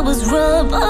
I was rubber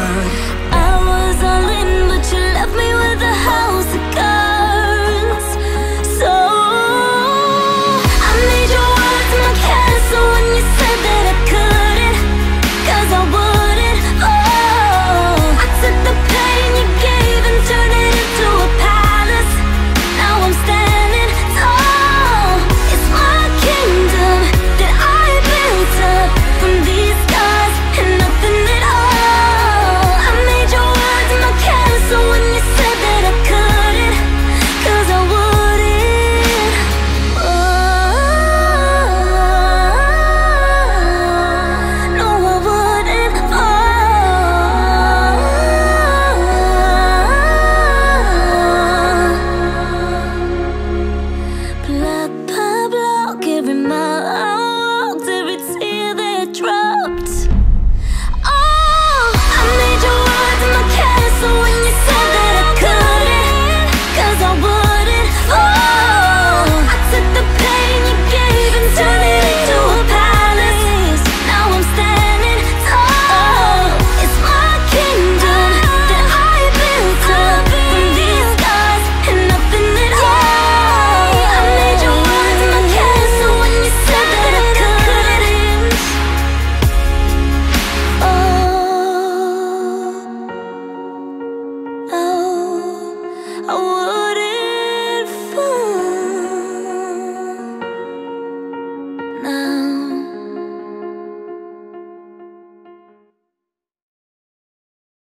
I wouldn't fall now.